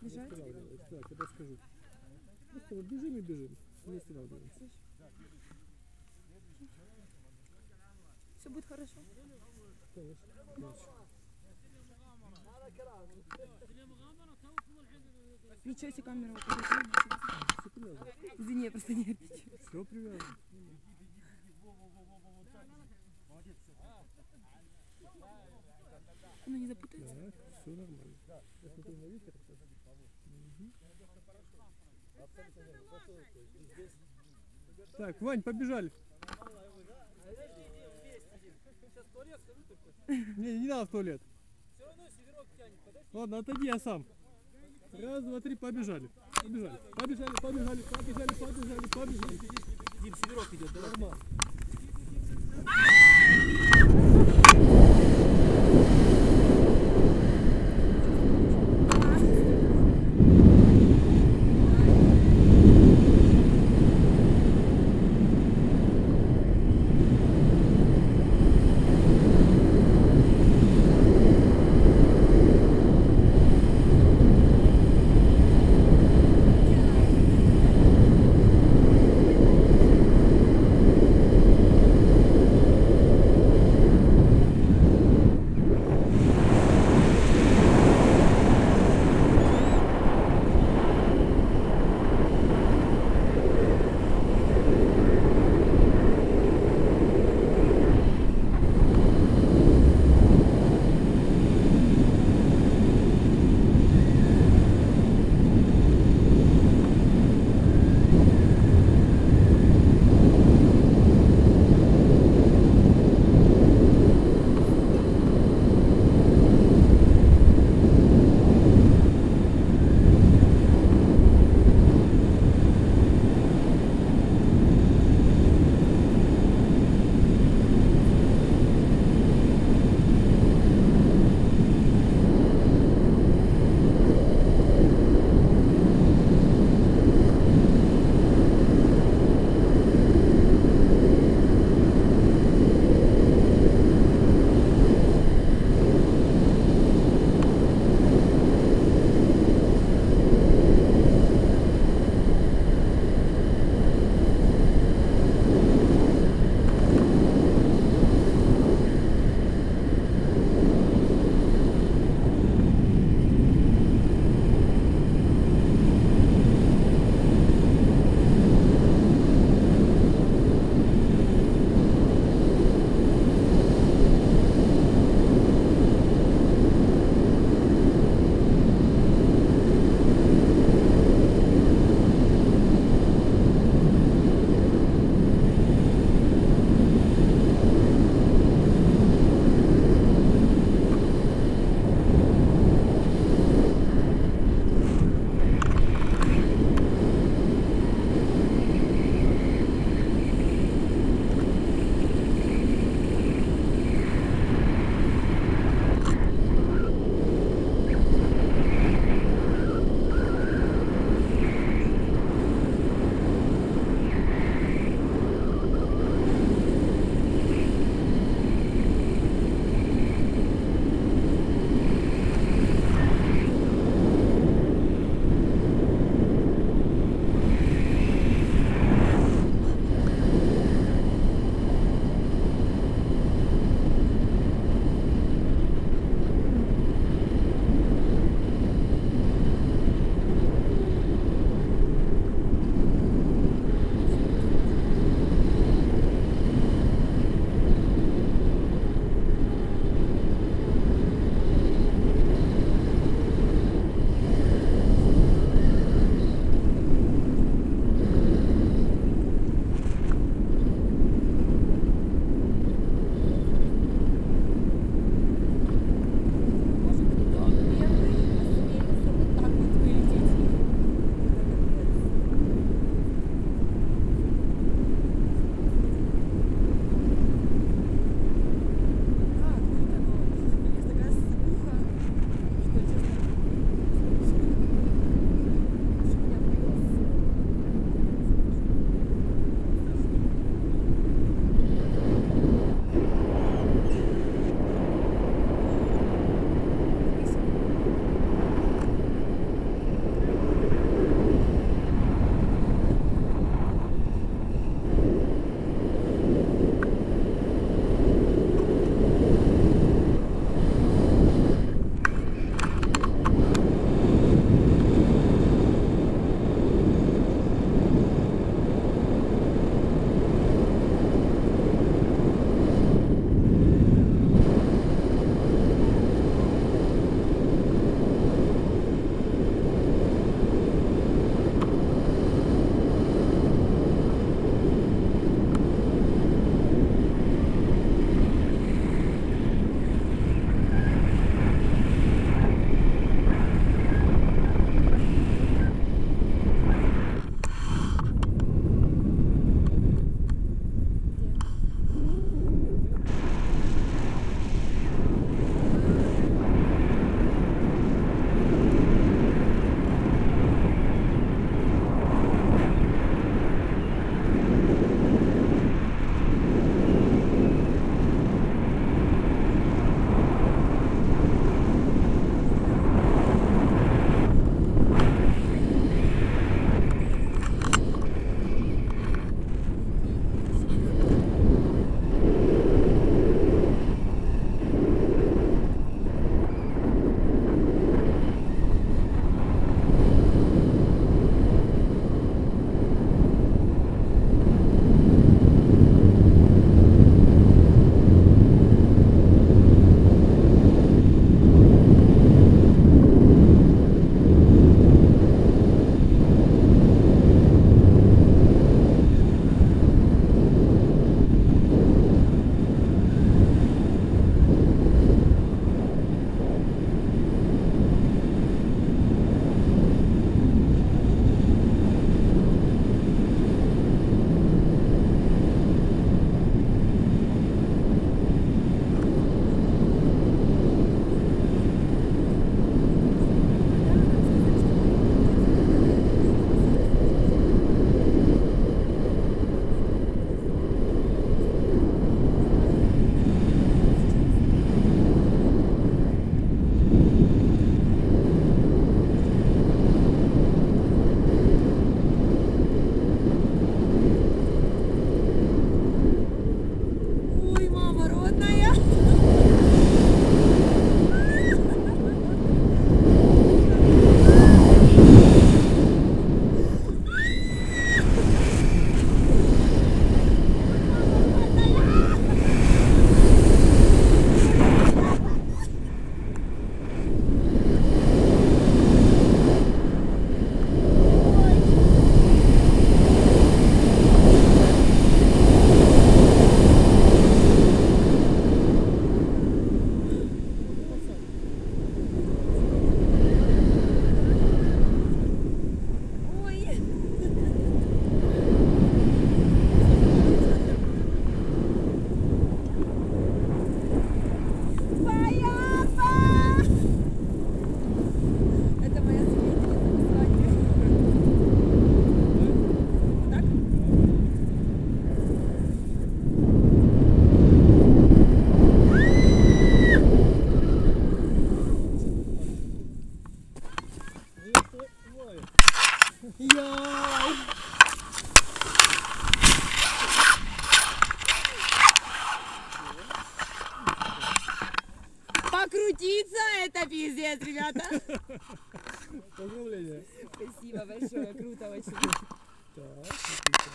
Бежать? Да, когда скажу. Просто вот бежим и бежим. Не останавливаемся. Все будет хорошо. Конечно. Ничего себе камеру привязано. Извини, я просто нервничаю. Все привязано. Она не запутается? Так, все нормально. Я смотрю на ветер. сейчас. Мгм. Так, Вань, побежали. Не, не надо в туалет. Ладно, отойди, я сам. Раз, два, три, побежали. Побежали, побежали, побежали, побежали, побежали, побежали. Дим, северок идет. Нормально. Покрутиться это пиздец, ребята. Поздравления. Спасибо большое, круто очень. Так.